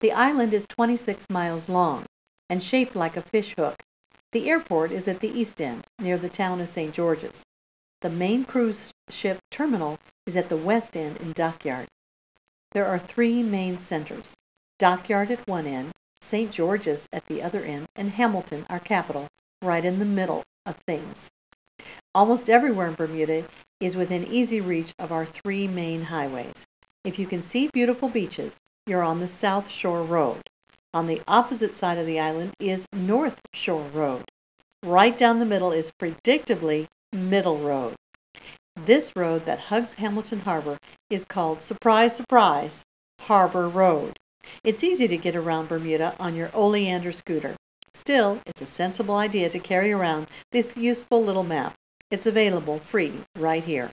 The island is 26 miles long and shaped like a fish hook. The airport is at the east end, near the town of St. George's. The main cruise ship terminal is at the west end in Dockyard. There are three main centers. Dockyard at one end, St. George's at the other end, and Hamilton, our capital, right in the middle of things. Almost everywhere in Bermuda is within easy reach of our three main highways. If you can see beautiful beaches, you're on the South Shore Road. On the opposite side of the island is North Shore Road. Right down the middle is predictably Middle Road. This road that hugs Hamilton Harbor is called, surprise, surprise, Harbor Road. It's easy to get around Bermuda on your oleander scooter. Still, it's a sensible idea to carry around this useful little map. It's available free right here.